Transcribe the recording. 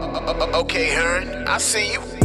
Okay, Hearn, I see you.